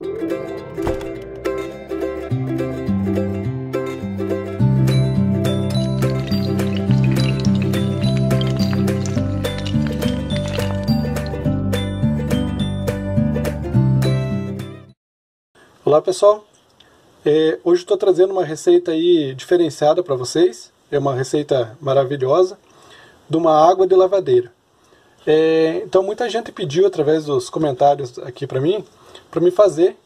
Olá pessoal, é, hoje estou trazendo uma receita aí diferenciada para vocês, é uma receita maravilhosa, de uma água de lavadeira. É, então muita gente pediu através dos comentários aqui para mim, para me fazer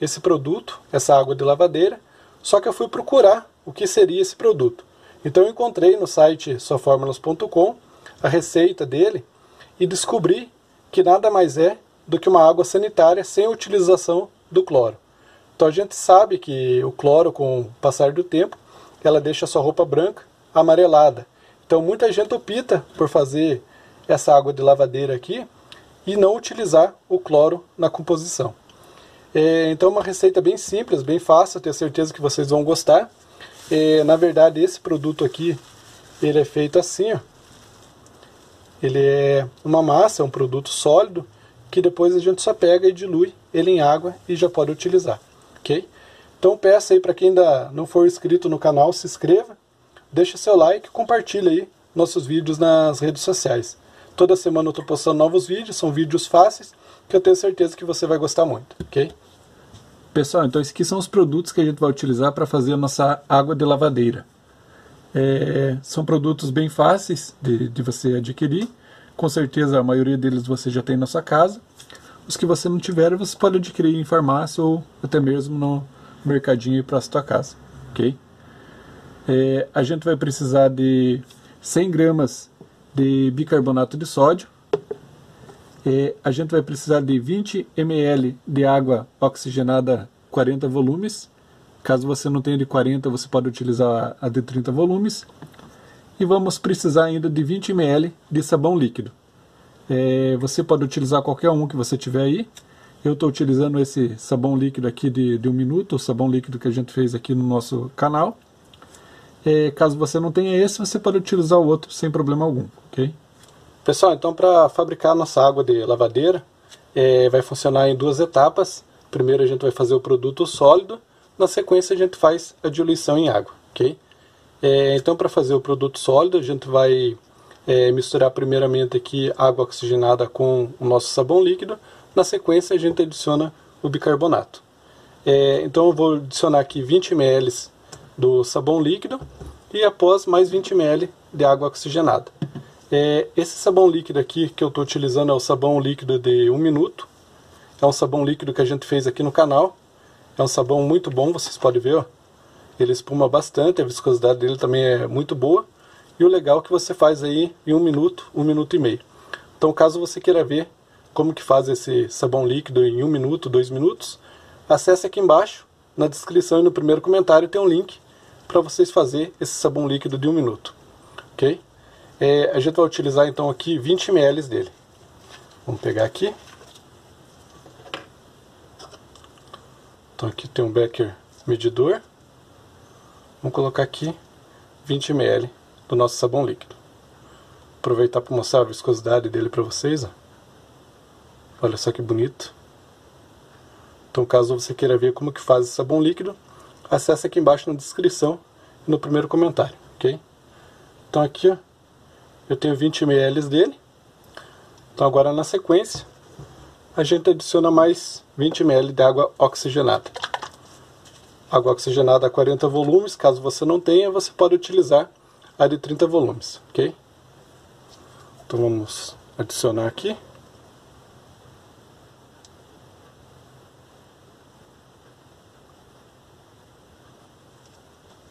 esse produto, essa água de lavadeira, só que eu fui procurar o que seria esse produto. Então eu encontrei no site soformulas.com a receita dele e descobri que nada mais é do que uma água sanitária sem utilização do cloro. Então a gente sabe que o cloro, com o passar do tempo, ela deixa a sua roupa branca amarelada. Então muita gente opta por fazer essa água de lavadeira aqui e não utilizar o cloro na composição. É, então uma receita bem simples, bem fácil, tenho certeza que vocês vão gostar. É, na verdade esse produto aqui, ele é feito assim, ó. Ele é uma massa, é um produto sólido, que depois a gente só pega e dilui ele em água e já pode utilizar ok? Então peço aí para quem ainda não for inscrito no canal, se inscreva, deixa seu like compartilha aí nossos vídeos nas redes sociais. Toda semana eu estou postando novos vídeos, são vídeos fáceis, que eu tenho certeza que você vai gostar muito, ok? Pessoal, então esses aqui são os produtos que a gente vai utilizar para fazer a nossa água de lavadeira. É, são produtos bem fáceis de, de você adquirir, com certeza a maioria deles você já tem na sua casa. Os que você não tiver, você pode adquirir em farmácia ou até mesmo no mercadinho para a sua casa, ok? É, a gente vai precisar de 100 gramas de bicarbonato de sódio. É, a gente vai precisar de 20 ml de água oxigenada 40 volumes. Caso você não tenha de 40, você pode utilizar a de 30 volumes. E vamos precisar ainda de 20 ml de sabão líquido. É, você pode utilizar qualquer um que você tiver aí. Eu estou utilizando esse sabão líquido aqui de, de um minuto, o sabão líquido que a gente fez aqui no nosso canal. É, caso você não tenha esse, você pode utilizar o outro sem problema algum, ok? Pessoal, então para fabricar nossa água de lavadeira, é, vai funcionar em duas etapas. Primeiro a gente vai fazer o produto sólido, na sequência a gente faz a diluição em água, ok? É, então para fazer o produto sólido, a gente vai é, misturar primeiramente aqui água oxigenada com o nosso sabão líquido. Na sequência a gente adiciona o bicarbonato. É, então eu vou adicionar aqui 20 ml do sabão líquido e após mais 20 ml de água oxigenada. É, esse sabão líquido aqui que eu estou utilizando é o sabão líquido de 1 minuto. É um sabão líquido que a gente fez aqui no canal. É um sabão muito bom, vocês podem ver. Ó. Ele espuma bastante, a viscosidade dele também é muito boa. E o legal é que você faz aí em um minuto, um minuto e meio. Então caso você queira ver como que faz esse sabão líquido em um minuto, dois minutos, acesse aqui embaixo, na descrição e no primeiro comentário tem um link para vocês fazer esse sabão líquido de um minuto. Ok? É, a gente vai utilizar então aqui 20 ml dele. Vamos pegar aqui. Então aqui tem um becker medidor. Vamos colocar aqui 20 ml do nosso sabão líquido. Aproveitar para mostrar a viscosidade dele para vocês. Ó. Olha só que bonito. Então caso você queira ver como que faz esse sabão líquido, acesse aqui embaixo na descrição e no primeiro comentário, ok? Então aqui ó, eu tenho 20 ml dele. Então agora na sequência a gente adiciona mais 20 ml de água oxigenada. Água oxigenada a 40 volumes, caso você não tenha, você pode utilizar a de 30 volumes, ok? Então vamos adicionar aqui.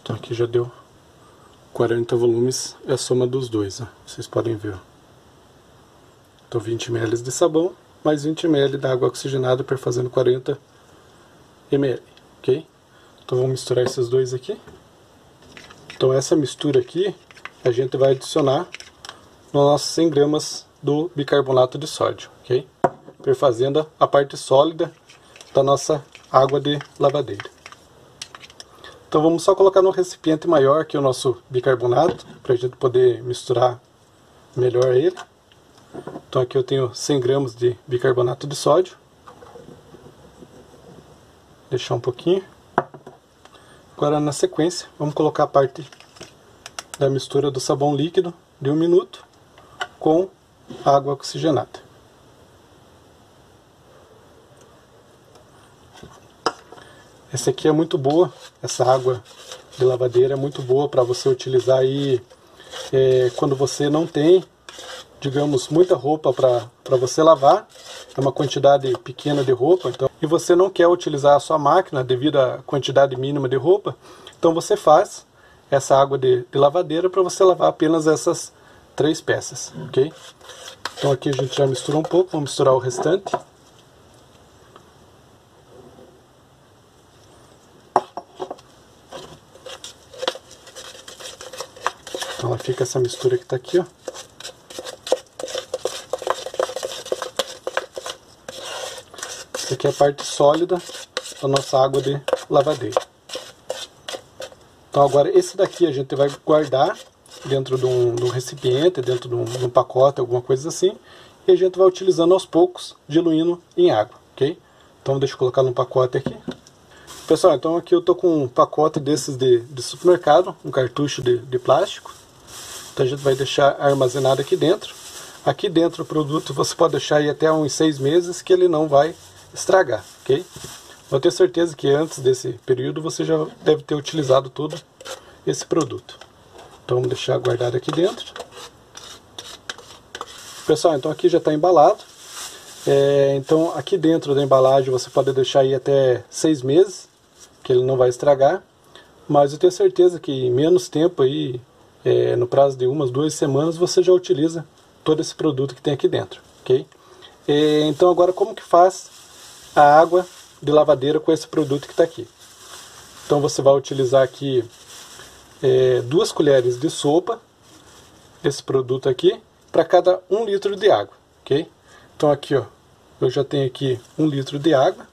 Então aqui já deu 40 volumes, é a soma dos dois, ó. vocês podem ver. Então 20 ml de sabão, mais 20 ml da água oxigenada, perfazendo 40 ml, ok? Então vamos misturar esses dois aqui. Então essa mistura aqui a gente vai adicionar nos nossos 100 gramas do bicarbonato de sódio, ok? Perfazendo a parte sólida da nossa água de lavadeira. Então vamos só colocar no recipiente maior aqui o nosso bicarbonato, para a gente poder misturar melhor ele. Então aqui eu tenho 100 gramas de bicarbonato de sódio. deixar um pouquinho. Agora na sequência, vamos colocar a parte da mistura do sabão líquido de um minuto com água oxigenada. Essa aqui é muito boa, essa água de lavadeira é muito boa para você utilizar aí é, quando você não tem, digamos, muita roupa para você lavar, é uma quantidade pequena de roupa, então, e você não quer utilizar a sua máquina devido à quantidade mínima de roupa, então você faz essa água de, de lavadeira para você lavar apenas essas três peças, ok? Então aqui a gente já mistura um pouco, vamos misturar o restante. Fica essa mistura que está aqui, ó. Essa aqui é a parte sólida da nossa água de lavadeira. Então agora esse daqui a gente vai guardar dentro de um, de um recipiente, dentro de um, de um, pacote, alguma coisa assim, e a gente vai utilizando aos poucos, diluindo em água, ok? Então deixa eu colocar num pacote aqui. Pessoal, então aqui eu tô com um pacote desses de, de supermercado, um cartucho de, de plástico. A gente vai deixar armazenado aqui dentro. Aqui dentro o produto você pode deixar aí até uns seis meses que ele não vai estragar, ok? Eu tenho certeza que antes desse período você já deve ter utilizado todo esse produto. Então vamos deixar guardado aqui dentro. Pessoal, então aqui já está embalado. É, então aqui dentro da embalagem você pode deixar aí até seis meses, que ele não vai estragar. Mas eu tenho certeza que em menos tempo aí, é, no prazo de umas duas semanas, você já utiliza todo esse produto que tem aqui dentro, ok? É, então agora como que faz a água de lavadeira com esse produto que está aqui? Então você vai utilizar aqui é, duas colheres de sopa desse produto aqui para cada um litro de água, ok? Então aqui, ó, eu já tenho aqui um litro de água.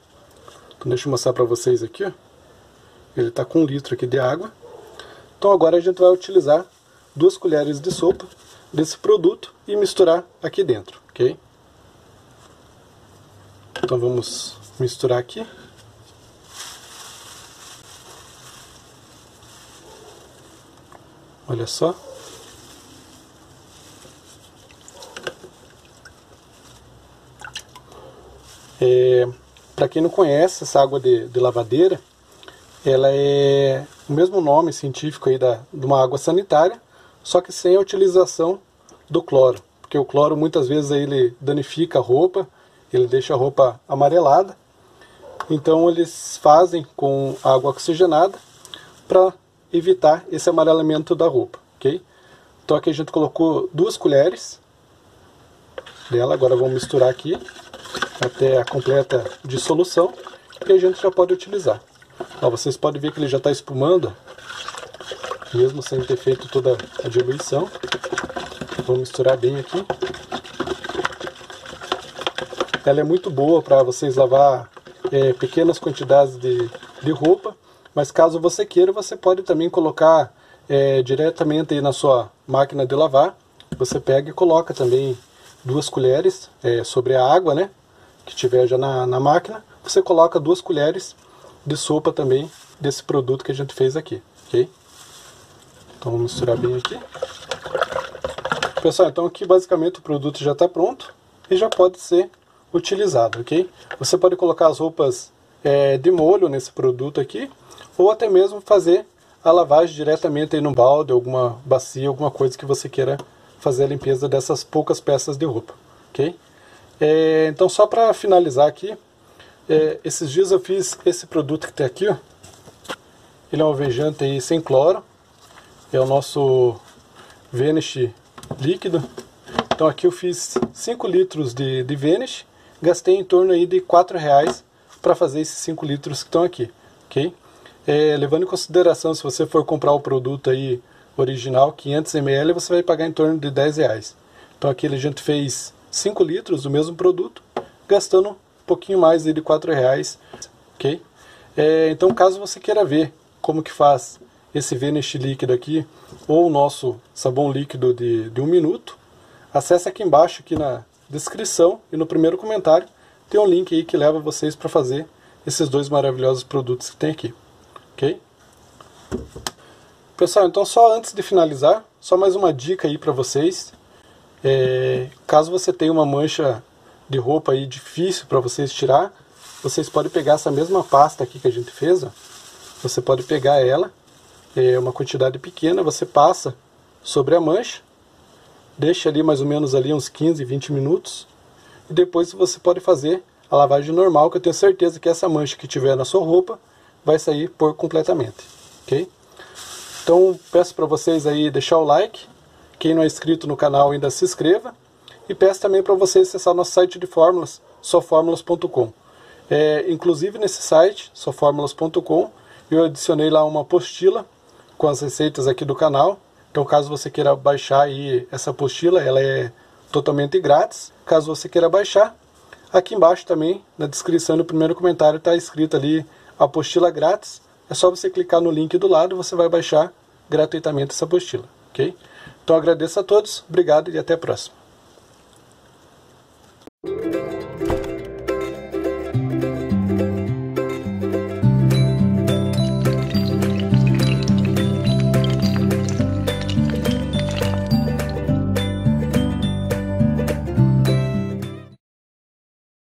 Então deixa eu mostrar para vocês aqui, ó. Ele está com um litro aqui de água. Então agora a gente vai utilizar duas colheres de sopa desse produto e misturar aqui dentro, ok? Então vamos misturar aqui. Olha só. É, Para quem não conhece essa água de, de, lavadeira, ela é o mesmo nome científico aí da, de uma água sanitária, só que sem a utilização do cloro, porque o cloro muitas vezes ele danifica a roupa, ele deixa a roupa amarelada. Então eles fazem com água oxigenada para evitar esse amarelamento da roupa, ok? Então aqui a gente colocou duas colheres dela, agora vamos misturar aqui até a completa dissolução e a gente já pode utilizar. Ó, vocês podem ver que ele já está espumando, mesmo sem ter feito toda a diluição. Vou misturar bem aqui. Ela é muito boa para vocês lavar é, pequenas quantidades de, de roupa mas caso você queira, você pode também colocar é, diretamente aí na sua máquina de lavar. Você pega e coloca também duas colheres é, sobre a água, né? Que tiver já na, na máquina. Você coloca duas colheres de sopa também desse produto que a gente fez aqui, ok? Então vamos misturar bem aqui. Pessoal, então aqui basicamente o produto já está pronto e já pode ser utilizado, ok? Você pode colocar as roupas é, de molho nesse produto aqui ou até mesmo fazer a lavagem diretamente aí no balde, alguma bacia, alguma coisa que você queira fazer a limpeza dessas poucas peças de roupa, ok? É, então só para finalizar aqui, é, esses dias eu fiz esse produto que tem aqui, ó. Ele é um alvejante aí sem cloro, é o nosso Vanish líquido. Então aqui eu fiz 5 litros de, de Vanish, gastei em torno aí de 4 reais para fazer esses 5 litros que estão aqui, ok? É, levando em consideração, se você for comprar o produto aí original, 500 ml, você vai pagar em torno de 10 reais. Então aqui a gente fez 5 litros do mesmo produto, gastando um pouquinho mais de 4 reais, ok? É, então caso você queira ver como que faz esse Vanish líquido aqui, ou o nosso sabão líquido de, de um minuto, acesse aqui embaixo, aqui na descrição e no primeiro comentário, tem um link aí que leva vocês para fazer esses dois maravilhosos produtos que tem aqui, ok? Pessoal, então só antes de finalizar, só mais uma dica aí para vocês. É, caso você tenha uma mancha de roupa aí difícil para vocês tirar, vocês podem pegar essa mesma pasta aqui que a gente fez, ó. Você pode pegar ela, é uma quantidade pequena, você passa sobre a mancha, deixa ali mais ou menos ali uns 15, 20 minutos, e depois você pode fazer a lavagem normal, que eu tenho certeza que essa mancha que tiver na sua roupa vai sair por completamente, ok? Então peço para vocês aí deixar o like, quem não é inscrito no canal ainda se inscreva, e peço também para vocês acessar nosso site de fórmulas, soformulas.com. É, inclusive nesse site, soformulas.com, eu adicionei lá uma apostila com as receitas aqui do canal. Então caso você queira baixar aí essa apostila, ela é totalmente grátis. Caso você queira baixar, aqui embaixo também, na descrição no primeiro comentário, está escrito ali apostila grátis. É só você clicar no link do lado você vai baixar gratuitamente essa apostila, ok? Então agradeço a todos, obrigado e até a próxima.